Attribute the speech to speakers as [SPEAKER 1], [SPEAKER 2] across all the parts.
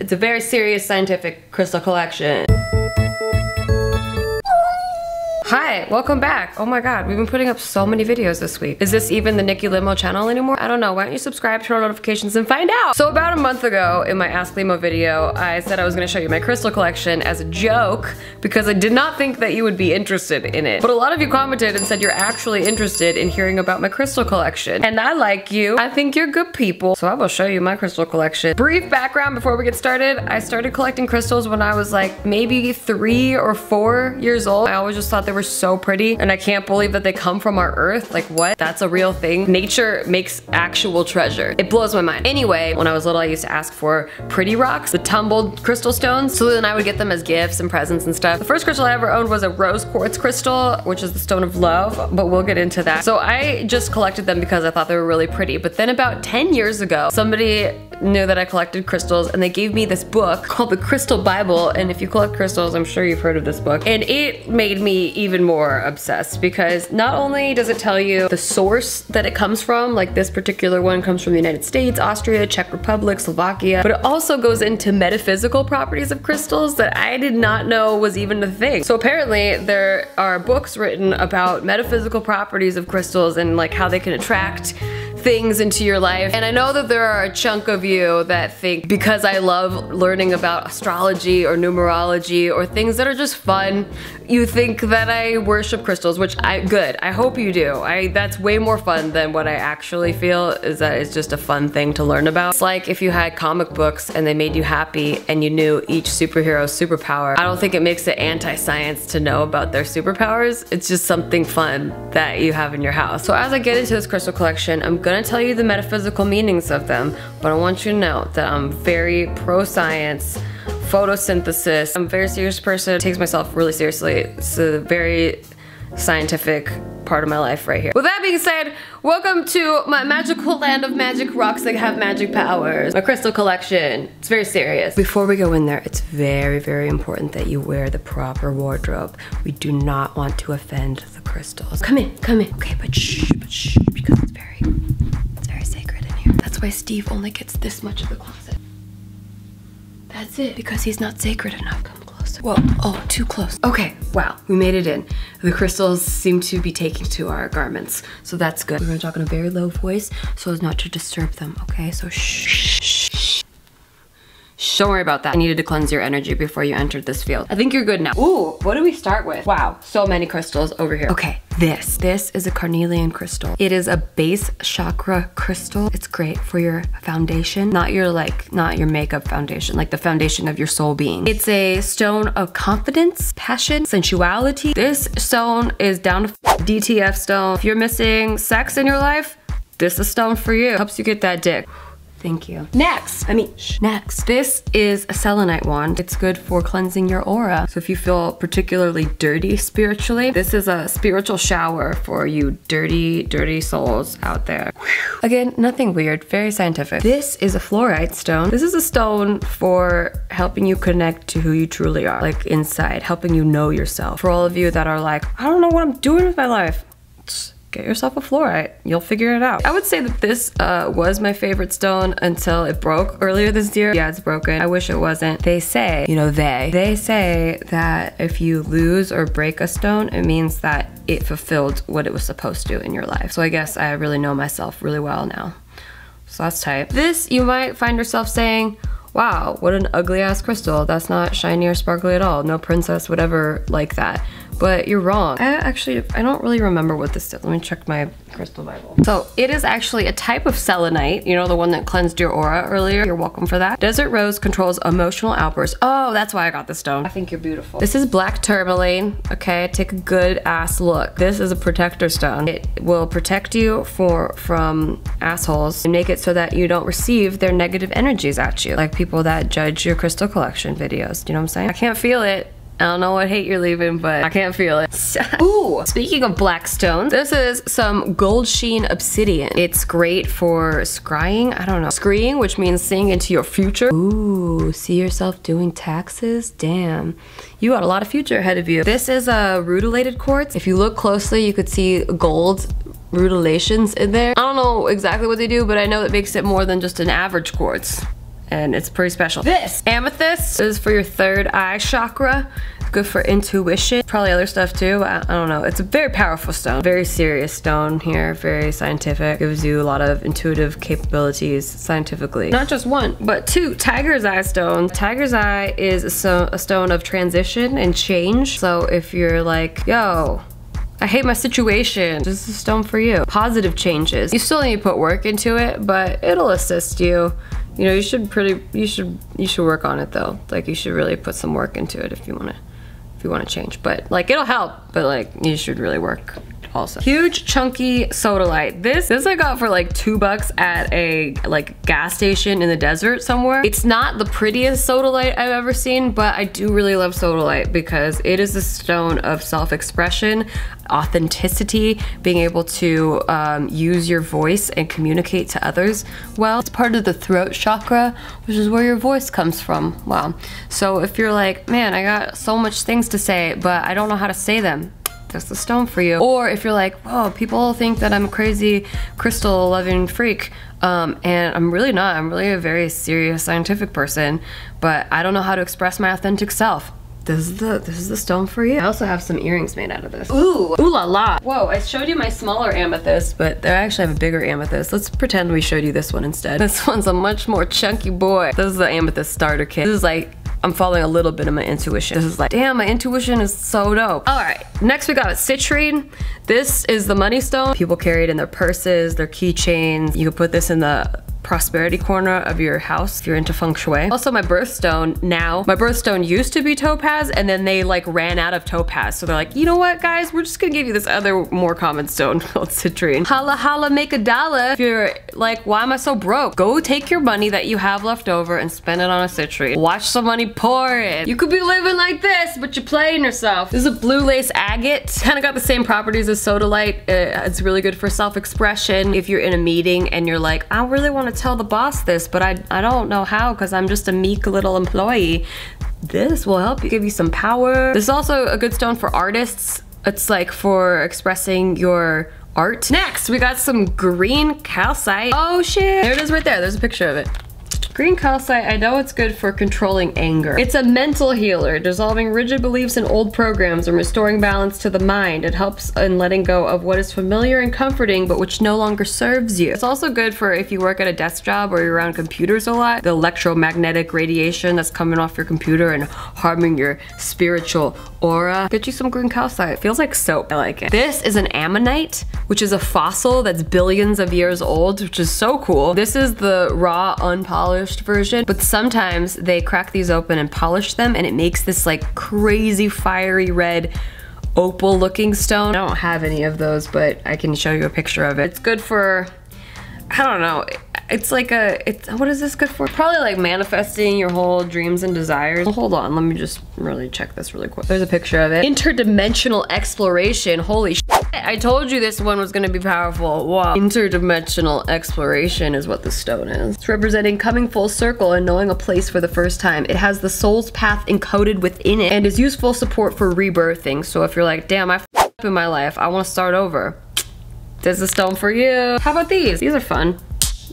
[SPEAKER 1] It's a very serious scientific crystal collection. Hi, welcome back. Oh my god, we've been putting up so many videos this week. Is this even the Nikki Limo channel anymore? I don't know. Why don't you subscribe, turn on notifications, and find out? So about a month ago, in my Ask Limo video, I said I was gonna show you my crystal collection as a joke because I did not think that you would be interested in it. But a lot of you commented and said you're actually interested in hearing about my crystal collection. And I like you. I think you're good people. So I will show you my crystal collection. Brief background before we get started. I started collecting crystals when I was like maybe three or four years old. I always just thought they were so pretty and I can't believe that they come from our earth. Like what? That's a real thing. Nature makes actual treasure. It blows my mind. Anyway, when I was little, I used to ask for pretty rocks, the tumbled crystal stones. So then I would get them as gifts and presents and stuff. The first crystal I ever owned was a rose quartz crystal, which is the stone of love, but we'll get into that. So I just collected them because I thought they were really pretty. But then about 10 years ago, somebody knew that I collected crystals and they gave me this book called the Crystal Bible. And if you collect crystals, I'm sure you've heard of this book. And it made me even more obsessed because not only does it tell you the source that it comes from, like this particular one comes from the United States, Austria, Czech Republic, Slovakia, but it also goes into metaphysical properties of crystals that I did not know was even a thing. So apparently there are books written about metaphysical properties of crystals and like how they can attract things into your life. And I know that there are a chunk of you that think because I love learning about astrology or numerology or things that are just fun, you think that I worship crystals, which I, good, I hope you do. I, that's way more fun than what I actually feel is that it's just a fun thing to learn about. It's like if you had comic books and they made you happy and you knew each superhero's superpower. I don't think it makes it anti-science to know about their superpowers. It's just something fun that you have in your house. So as I get into this crystal collection, I'm gonna tell you the metaphysical meanings of them, but I want you to know that I'm very pro-science, photosynthesis. I'm a very serious person, takes myself really seriously. It's a very scientific part of my life right here. With that being said, welcome to my magical land of magic rocks that have magic powers. My crystal collection. It's very serious. Before we go in there, it's very, very important that you wear the proper wardrobe. We do not want to offend the crystals. Come in, come in. Okay, but shh, but shh, because it's very, it's very sacred in here. That's why Steve only gets this much of the closet. That's it, because he's not sacred enough. Come closer. Whoa, oh, too close. Okay, wow, we made it in. The crystals seem to be taking to our garments, so that's good. We're gonna talk in a very low voice so as not to disturb them, okay? So shh, shh, Don't worry about that. I needed to cleanse your energy before you entered this field. I think you're good now. Ooh, what do we start with? Wow, so many crystals over here. Okay, this. This is a carnelian crystal. It is a base chakra crystal. It's great for your foundation, not your like, not your makeup foundation, like the foundation of your soul being. It's a stone of confidence, passion, sensuality. This stone is down to DTF stone. If you're missing sex in your life, this is stone for you. Helps you get that dick. Thank you. Next, I mean, shh, next. This is a selenite wand. It's good for cleansing your aura. So if you feel particularly dirty spiritually, this is a spiritual shower for you dirty, dirty souls out there. Again, nothing weird, very scientific. This is a fluorite stone. This is a stone for helping you connect to who you truly are, like inside, helping you know yourself. For all of you that are like, I don't know what I'm doing with my life get yourself a fluorite. You'll figure it out. I would say that this uh, was my favorite stone until it broke earlier this year. Yeah, it's broken. I wish it wasn't. They say, you know, they, they say that if you lose or break a stone, it means that it fulfilled what it was supposed to in your life. So I guess I really know myself really well now. So that's tight. This, you might find yourself saying, wow, what an ugly ass crystal. That's not shiny or sparkly at all. No princess would ever like that but you're wrong. I actually, I don't really remember what this is. Let me check my crystal bible. So it is actually a type of selenite, you know, the one that cleansed your aura earlier. You're welcome for that. Desert rose controls emotional outbursts. Oh, that's why I got this stone. I think you're beautiful. This is black tourmaline, okay? Take a good ass look. This is a protector stone. It will protect you for from assholes and make it so that you don't receive their negative energies at you. Like people that judge your crystal collection videos. Do you know what I'm saying? I can't feel it. I don't know what hate you're leaving, but I can't feel it. Ooh, speaking of black stones, this is some gold sheen obsidian. It's great for scrying, I don't know. Scrying, which means seeing into your future. Ooh, see yourself doing taxes? Damn, you got a lot of future ahead of you. This is a rutilated quartz. If you look closely, you could see gold rutilations in there. I don't know exactly what they do, but I know it makes it more than just an average quartz and it's pretty special. This amethyst is for your third eye chakra good for intuition. Probably other stuff too, I, I, don't know. It's a very powerful stone. Very serious stone here, very scientific. Gives you a lot of intuitive capabilities scientifically. Not just one, but two. Tiger's Eye stone. Tiger's Eye is a, so a stone of transition and change. So if you're like, yo, I hate my situation. This is a stone for you. Positive changes. You still need to put work into it, but it'll assist you. You know, you should pretty, you should, you should work on it though. Like you should really put some work into it if you want to if you want to change. But like it'll help, but like you should really work also. Huge chunky sodalite. This, this I got for like two bucks at a like gas station in the desert somewhere. It's not the prettiest sodalite I've ever seen, but I do really love sodalite because it is a stone of self-expression, authenticity, being able to um, use your voice and communicate to others well. It's part of the throat chakra, which is where your voice comes from. Wow. So if you're like, man, I got so much things to say, but I don't know how to say them, that's the stone for you. Or if you're like, whoa, people think that I'm a crazy crystal loving freak. Um, and I'm really not. I'm really a very serious scientific person, but I don't know how to express my authentic self. This is the this is the stone for you. I also have some earrings made out of this. Ooh, ooh la la. Whoa, I showed you my smaller amethyst, but I actually have a bigger amethyst. Let's pretend we showed you this one instead. This one's a much more chunky boy. This is the amethyst starter kit. This is like I'm following a little bit of my intuition. This is like, damn, my intuition is so dope. All right, next we got citrine. This is the money stone. People carry it in their purses, their keychains. You can put this in the prosperity corner of your house if you're into feng shui. Also my birthstone now, my birthstone used to be topaz and then they like ran out of topaz. So they're like, you know what guys, we're just gonna give you this other more common stone called citrine. Holla holla make a dollar. If you're like, why am I so broke? Go take your money that you have left over and spend it on a citrine. Watch some money pour in. You could be living like this, but you're playing yourself. This is a blue lace agate. Kind of got the same properties as sodalite. Uh, it's really good for self-expression. If you're in a meeting and you're like, I really want tell the boss this, but I, I don't know how because I'm just a meek little employee. This will help you give you some power. This is also a good stone for artists. It's like for expressing your art. Next, we got some green calcite. Oh shit. There it is right there. There's a picture of it. Green calcite, I know it's good for controlling anger. It's a mental healer, dissolving rigid beliefs and old programs and restoring balance to the mind. It helps in letting go of what is familiar and comforting but which no longer serves you. It's also good for if you work at a desk job or you're around computers a lot, the electromagnetic radiation that's coming off your computer and harming your spiritual aura. Get you some green calcite. It feels like soap. I like it. This is an ammonite, which is a fossil that's billions of years old, which is so cool. This is the raw, unpolished polished version, but sometimes they crack these open and polish them and it makes this like crazy fiery red opal looking stone. I don't have any of those, but I can show you a picture of it. It's good for, I don't know, it's like a, it's, what is this good for? Probably like manifesting your whole dreams and desires. Hold on, let me just really check this really quick. There's a picture of it. Interdimensional exploration, holy I told you this one was gonna be powerful. Wow. Interdimensional exploration is what the stone is. It's representing coming full circle and knowing a place for the first time. It has the soul's path encoded within it and is useful support for rebirthing. So if you're like, damn, I up in my life, I wanna start over. There's a stone for you. How about these? These are fun.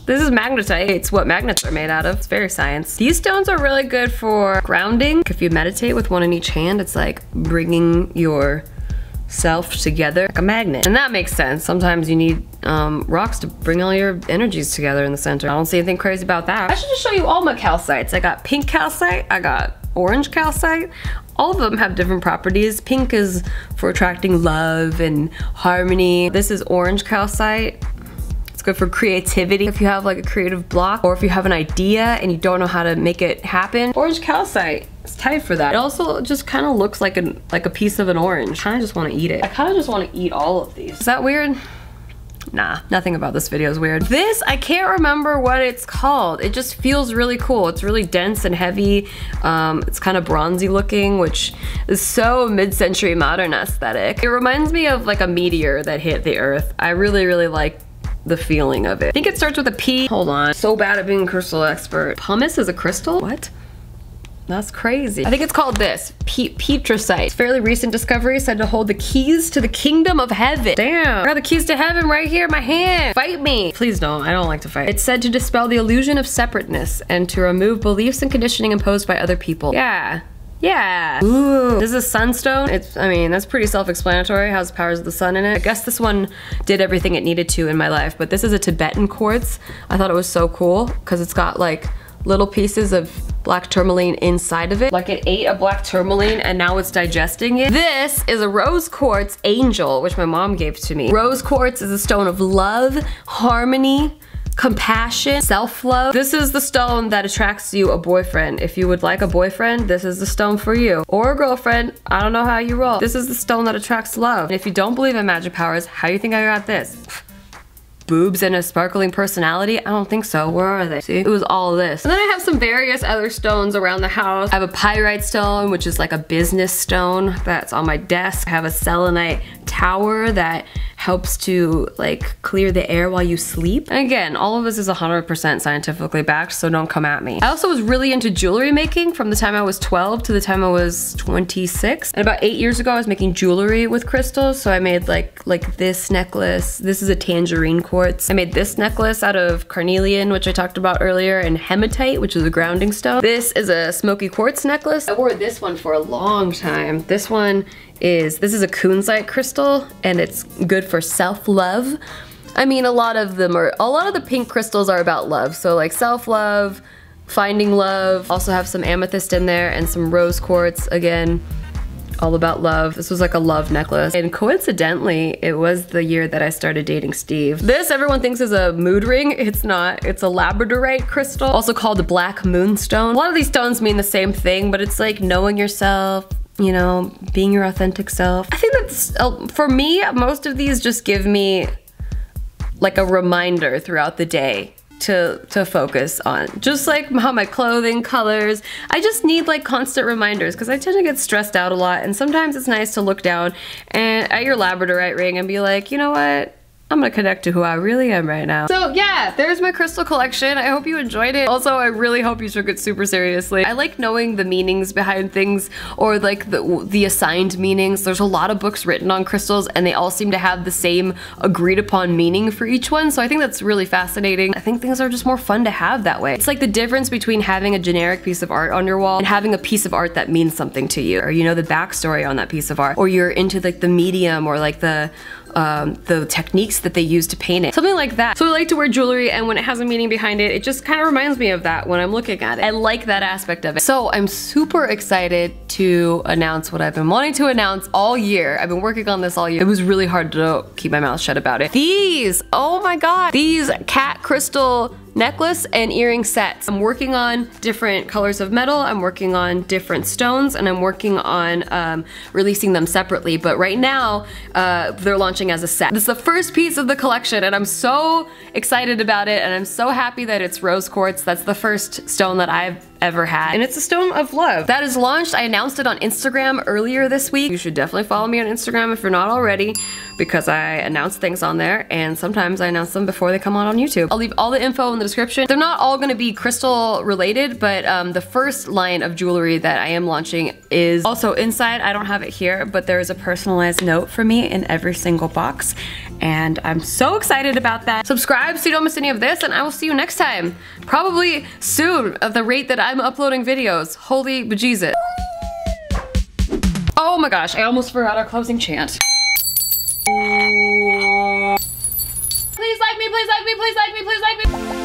[SPEAKER 1] This is magnetite. It's what magnets are made out of. It's very science. These stones are really good for grounding. If you meditate with one in each hand, it's like bringing your self together like a magnet. And that makes sense. Sometimes you need um, rocks to bring all your energies together in the center. I don't see anything crazy about that. I should just show you all my calcites. I got pink calcite, I got orange calcite. All of them have different properties. Pink is for attracting love and harmony. This is orange calcite. It's good for creativity. If you have like a creative block or if you have an idea and you don't know how to make it happen, orange calcite it's tight for that. It also just kind of looks like a, like a piece of an orange. I kind of just want to eat it. I kind of just want to eat all of these. Is that weird? Nah, nothing about this video is weird. This, I can't remember what it's called. It just feels really cool. It's really dense and heavy. Um, it's kind of bronzy looking, which is so mid-century modern aesthetic. It reminds me of like a meteor that hit the earth. I really, really like the feeling of it. I think it starts with a P. Hold on. So bad at being a crystal expert. Pumice is a crystal? What? That's crazy. I think it's called this, Pe Pietersite. Fairly recent discovery said to hold the keys to the kingdom of heaven. Damn, I got the keys to heaven right here in my hand. Fight me. Please don't, I don't like to fight. It's said to dispel the illusion of separateness and to remove beliefs and conditioning imposed by other people. Yeah, yeah. Ooh. This is a sunstone. It's, I mean, that's pretty self-explanatory. Has powers of the sun in it. I guess this one did everything it needed to in my life, but this is a Tibetan quartz. I thought it was so cool because it's got like little pieces of black tourmaline inside of it. Like it ate a black tourmaline and now it's digesting it. This is a rose quartz angel, which my mom gave to me. Rose quartz is a stone of love, harmony, compassion, self-love. This is the stone that attracts you a boyfriend. If you would like a boyfriend, this is the stone for you. Or a girlfriend, I don't know how you roll. This is the stone that attracts love. And if you don't believe in magic powers, how do you think I got this? boobs and a sparkling personality? I don't think so. Where are they? See? It was all this. And then I have some various other stones around the house. I have a pyrite stone, which is like a business stone that's on my desk. I have a selenite tower that helps to like clear the air while you sleep. And again, all of this is 100% scientifically backed, so don't come at me. I also was really into jewelry making from the time I was 12 to the time I was 26. And about eight years ago, I was making jewelry with crystals. So I made like, like this necklace. This is a tangerine quartz. I made this necklace out of carnelian, which I talked about earlier, and hematite, which is a grounding stone. This is a smoky quartz necklace. I wore this one for a long time. This one is, this is a kunzite crystal and it's good for self-love. I mean, a lot of them are, a lot of the pink crystals are about love. So like self-love, finding love. Also have some amethyst in there and some rose quartz, again, all about love. This was like a love necklace. And coincidentally, it was the year that I started dating Steve. This everyone thinks is a mood ring. It's not. It's a labradorite crystal, also called black moonstone. A lot of these stones mean the same thing, but it's like knowing yourself, you know, being your authentic self. I think that's, uh, for me, most of these just give me like a reminder throughout the day to to focus on. Just like how my clothing, colors, I just need like constant reminders because I tend to get stressed out a lot and sometimes it's nice to look down and at your labradorite ring and be like, you know what? I'm gonna connect to who I really am right now. So yeah, there's my crystal collection. I hope you enjoyed it. Also, I really hope you took it super seriously. I like knowing the meanings behind things or like the, the assigned meanings. There's a lot of books written on crystals and they all seem to have the same agreed upon meaning for each one. So I think that's really fascinating. I think things are just more fun to have that way. It's like the difference between having a generic piece of art on your wall and having a piece of art that means something to you or you know the backstory on that piece of art or you're into like the medium or like the um, the techniques that they use to paint it. Something like that. So I like to wear jewelry and when it has a meaning behind it, it just kind of reminds me of that when I'm looking at it. I like that aspect of it. So I'm super excited to announce what I've been wanting to announce all year. I've been working on this all year. It was really hard to keep my mouth shut about it. These, oh my god, these cat crystal necklace and earring sets. I'm working on different colors of metal, I'm working on different stones, and I'm working on um, releasing them separately. But right now, uh, they're launching as a set. This is the first piece of the collection, and I'm so excited about it, and I'm so happy that it's rose quartz. That's the first stone that I've ever had. And it's a stone of love. That is launched. I announced it on Instagram earlier this week. You should definitely follow me on Instagram if you're not already because I announce things on there and sometimes I announce them before they come out on YouTube. I'll leave all the info in the description. They're not all gonna be crystal related, but um, the first line of jewelry that I am launching is also inside. I don't have it here, but there is a personalized note for me in every single box and I'm so excited about that. Subscribe so you don't miss any of this and I will see you next time. Probably soon at the rate that I'm uploading videos. Holy bejesus. Oh my gosh, I almost forgot our closing chant. Please like me, please like me, please like me, please like me.